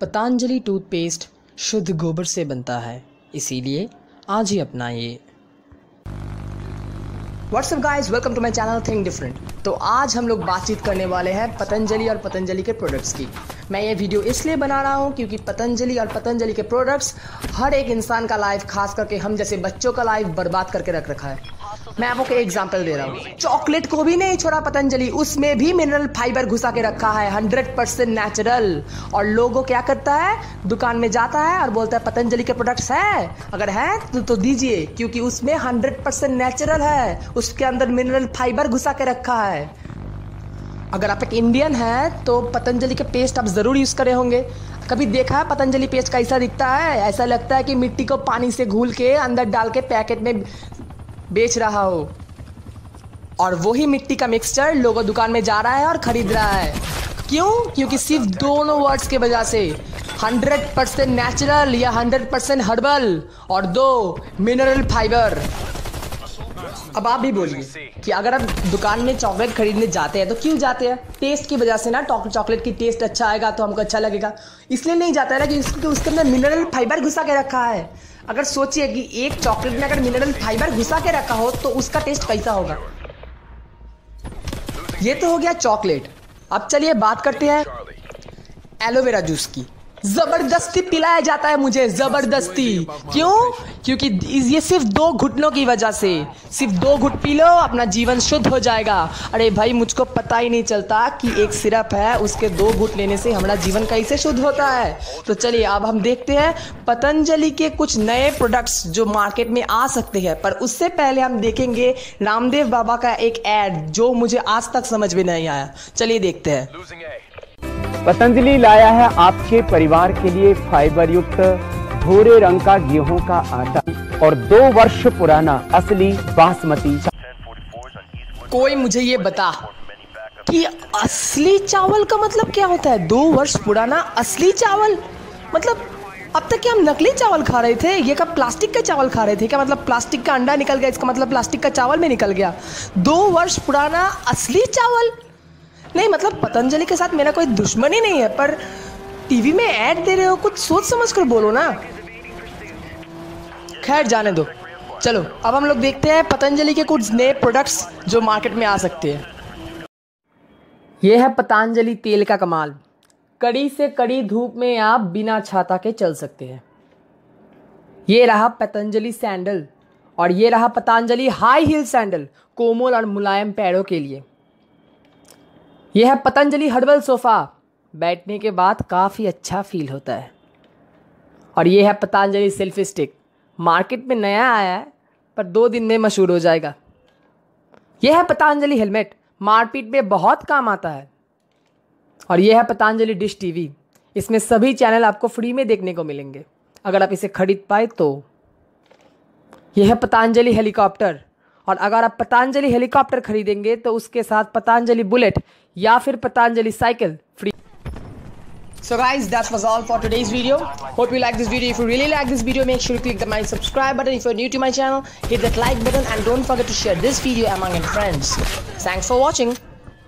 Patanjali toothpaste शुद्ध गोबर से बनता है। इसीलिए आज ही अपनाइए। What's up guys welcome to my channel think different तो आज हम लोग बातचीत करने वाले हैं पतंजलि और पतंजलि के प्रोडक्ट्स की। मैं ये वीडियो इसलिए बना रहा हूँ क्योंकि पतंजलि और पतंजलि के प्रोडक्ट्स हर एक इंसान का लाइफ खास करके हम जैसे बच्चों का लाइफ बर्बाद करके रख रखा है। मैं आपको एक एग्जांपल दे रहा हूँ। चॉकलेट को भी नहीं छोड़ा पतंजलि उसमें भी मिनरल फाइबर घुसा के रखा है हंड्रेड परसेंट नेचुरल और लोगों क्या करता है? दुकान में जाता है और बोलता है पतंजलि के प्रोडक्ट्स है अगर है तो, तो दीजिए क्योंकि उसमें हंड्रेड परसेंट नेचुरल है। उसके अंदर मिनरल फाइबर घुसा के रखा है। अगर आप एक इंडियन हैं तो पतंजलि के पेस्ट आप ज़रूर यूज़ करे होंगे। कभी देखा है पतंजलि पेस्ट कैसा दिखता है? ऐसा लगता है कि मिट्टी को पानी से घूल के अंदर डाल के पैकेट में बेच रहा हो। और वही मिट्टी का मिक्सचर लोगों दुकान में जा रहा है और खरीद रहा है। क्यों? क्योंकि सिर्फ़ दोनों वर्ड्स के वजह से। 100 परसेंट नेचुरल या 100 परसेंट हर्बल और दो मिनरल फाइबर अब आप भी बोलिए कि अगर आप दुकान में चॉकलेट खरीदने जाते हैं तो क्यों जाते हैं? टेस्ट की वजह से ना चॉकलेट की टेस्ट अच्छा आएगा तो हमको अच्छा लगेगा। इसलिए नहीं जाता है ना कि उसके उसके अंदर मिनरल फाइबर घुसा के रखा है। अगर सोचिए कि एक चॉकलेट में अगर मिनरल फाइबर घुसा के रखा हो तो उसका टेस्ट कैसा होगा? ये तो हो गया चॉकलेट। अब चलिए बात करते हैं एलोवेरा जूस की। ज़बरदस्ती पिलाया जाता है मुझे, ज़बरदस्ती। क्यों? क्योंकि ये सिर्फ़ दो घुटनों की वजह से। सिर्फ़ दो घुट पी लो अपना जीवन शुद्ध हो जाएगा। अरे भाई मुझको पता ही नहीं चलता कि एक सिरप है उसके दो घुट लेने से हमारा जीवन कैसे शुद्ध होता है। तो चलिए अब हम देखते हैं पतंजलि के कुछ नए प्रोडक्ट्स जो मार्केट में आ सकते हैं। पर उससे पहले हम देखेंगे रामदेव बाबा का एक एड जो मुझे आज तक समझ में नहीं आया। चलिए देखते हैं। पतंजलि लाया है आपके परिवार के लिए फाइबर युक्त भूरे रंग का गेहूँ का आटा और दो वर्ष पुराना असली बासमती कोई मुझे ये बता कि असली चावल का मतलब क्या होता है? दो वर्ष पुराना असली चावल? मतलब अब तक क्या हम नकली चावल खा रहे थे? ये कब प्लास्टिक का चावल खा रहे थे? क्या मतलब प्लास्टिक का अंडा निकल गया, इसका मतलब प्लास्टिक का चावल में निकल गया? दो वर्ष पुराना असली चावल? नहीं मतलब पतंजलि के साथ मेरा कोई दुश्मनी नहीं है, पर टीवी में ऐड दे रहे हो? कुछ सोच समझ कर बोलो ना। खैर, जाने दो। चलो, अब हम लोग देखते हैं पतंजलि के कुछ नए प्रोडक्ट्स जो मार्केट में आ सकते हैं। यह है पतंजलि तेल का कमाल। कड़ी से कड़ी धूप में आप बिना छाता के चल सकते हैं। ये रहा पतंजलि सैंडल और ये रहा पतंजलि हाई हील सैंडल कोमल और मुलायम पैरों के लिए। यह है पतंजलि हर्बल सोफ़ा। बैठने के बाद काफ़ी अच्छा फील होता है। और ये है पतंजलि सेल्फी स्टिक। मार्केट में नया आया है, पर दो दिन में मशहूर हो जाएगा। यह है पतंजलि हेलमेट। मारपीट में बहुत काम आता है। और यह है पतंजलि डिश टीवी। इसमें सभी चैनल आपको फ्री में देखने को मिलेंगे। अगर आप इसे खरीद पाए तो। यह है पतंजलि हेलीकॉप्टर। और अगर आप पतंजलि हेलीकॉप्टर खरीदेंगे तो उसके साथ पतंजलि बुलेट या फिर Patanjali cycle free. So guys, that was all for today's video. Hope you like this video. If you really like this video, make sure to click the my subscribe button. If you're new to my channel, hit that like button and don't forget to share this video among your friends. Thanks for watching.